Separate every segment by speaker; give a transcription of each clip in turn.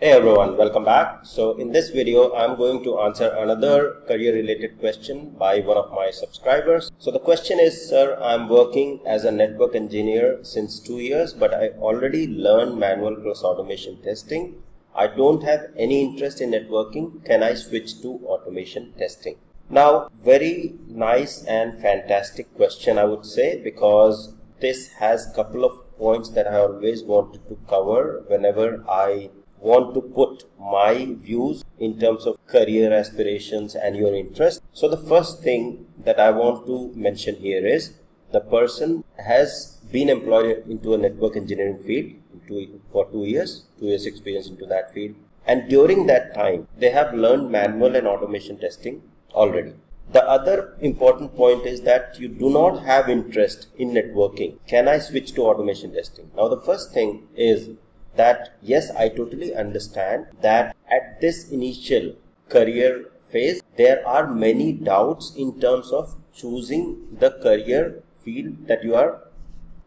Speaker 1: Hey everyone, welcome back. So in this video, I'm going to answer another career related question by one of my subscribers. So the question is, sir, I'm working as a network engineer since two years, but I already learned manual process automation testing. I don't have any interest in networking. Can I switch to automation testing? Now, very nice and fantastic question, I would say, because this has a couple of points that I always wanted to cover whenever I want to put my views in terms of career aspirations and your interest. So the first thing that I want to mention here is the person has been employed into a network engineering field for two years, two years experience into that field. And during that time, they have learned manual and automation testing already. The other important point is that you do not have interest in networking. Can I switch to automation testing? Now, the first thing is that yes, I totally understand that at this initial career phase, there are many doubts in terms of choosing the career field that you are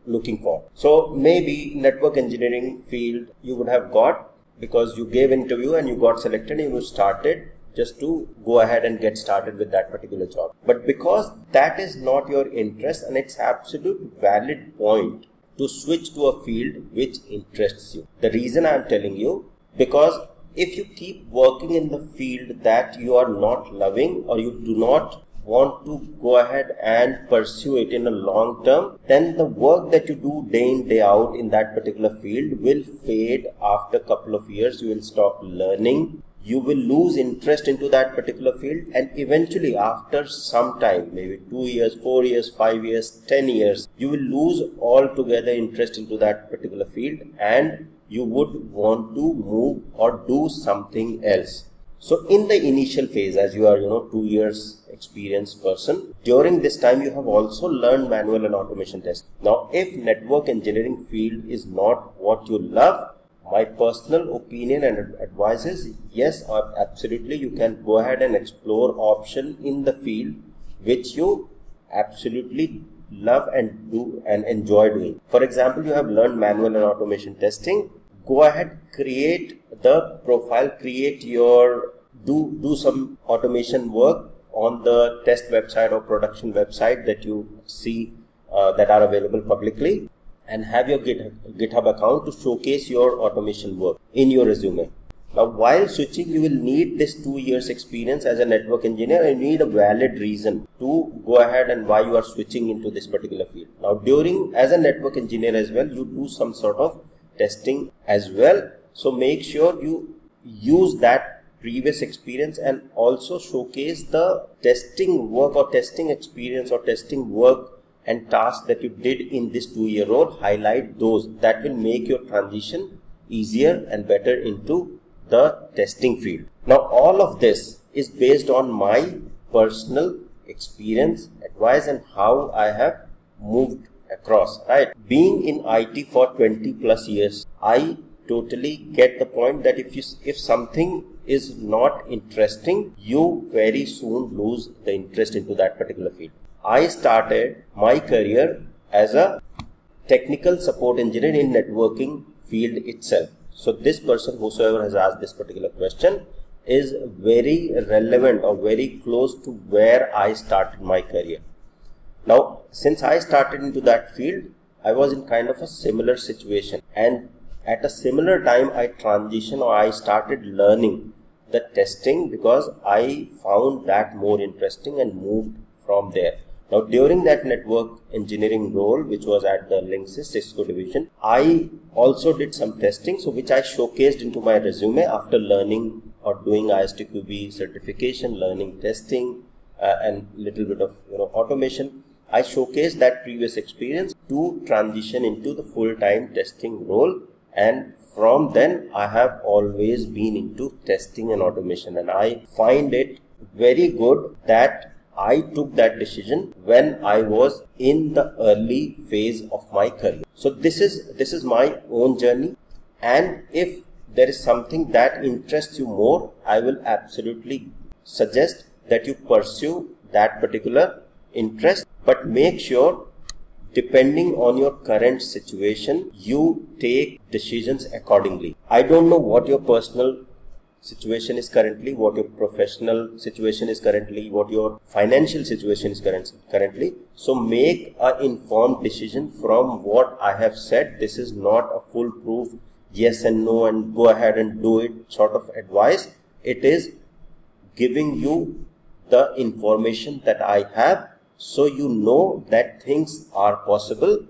Speaker 1: looking for. So maybe network engineering field you would have got because you gave interview and you got selected and you started just to go ahead and get started with that particular job. But because that is not your interest and it's absolute valid point to switch to a field which interests you. The reason I am telling you because if you keep working in the field that you are not loving or you do not want to go ahead and pursue it in a long term, then the work that you do day in, day out in that particular field will fade after a couple of years. You will stop learning you will lose interest into that particular field and eventually after some time maybe 2 years 4 years 5 years 10 years you will lose altogether interest into that particular field and you would want to move or do something else. So in the initial phase as you are you know 2 years experienced person during this time you have also learned manual and automation test now if network engineering field is not what you love my personal opinion and advice is yes absolutely you can go ahead and explore option in the field which you absolutely love and do and enjoy doing. For example you have learned manual and automation testing. Go ahead create the profile create your do do some automation work on the test website or production website that you see uh, that are available publicly and have your GitHub account to showcase your automation work in your resume. Now, while switching, you will need this two years experience as a network engineer and need a valid reason to go ahead and why you are switching into this particular field. Now, during as a network engineer as well, you do some sort of testing as well. So make sure you use that previous experience and also showcase the testing work or testing experience or testing work and tasks that you did in this two year role highlight those that will make your transition easier and better into the testing field. Now all of this is based on my personal experience advice and how i have moved across right? Being in it for 20 plus years i totally get the point that if you if something is not interesting you very soon lose the interest into that particular field I started my career as a technical support engineer in networking field itself. So this person whosoever has asked this particular question is very relevant or very close to where I started my career. Now, since I started into that field, I was in kind of a similar situation and at a similar time I transitioned or I started learning the testing because I found that more interesting and moved from there. Now, during that network engineering role, which was at the Linksys Cisco division, I also did some testing, so which I showcased into my resume after learning or doing ISTQB certification, learning testing, uh, and little bit of you know automation. I showcased that previous experience to transition into the full-time testing role, and from then I have always been into testing and automation, and I find it very good that I took that decision when I was in the early phase of my career. So this is this is my own journey and if there is something that interests you more, I will absolutely suggest that you pursue that particular interest but make sure depending on your current situation, you take decisions accordingly. I don't know what your personal situation is currently, what your professional situation is currently, what your financial situation is current, currently. So make an informed decision from what I have said. This is not a foolproof yes and no and go ahead and do it sort of advice. It is giving you the information that I have so you know that things are possible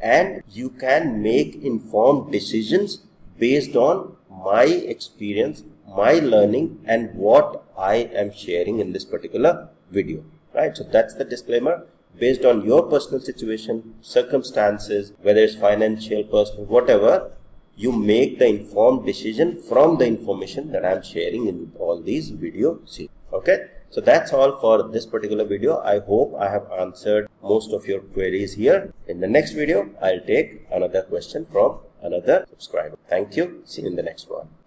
Speaker 1: and you can make informed decisions based on my experience my learning and what I am sharing in this particular video right? So that's the disclaimer. Based on your personal situation circumstances whether it's financial personal whatever you make the informed decision from the information that I'm sharing in all these videos. Okay? So that's all for this particular video. I hope I have answered most of your queries here. In the next video I'll take another question from another subscriber. Thank you. See you in the next one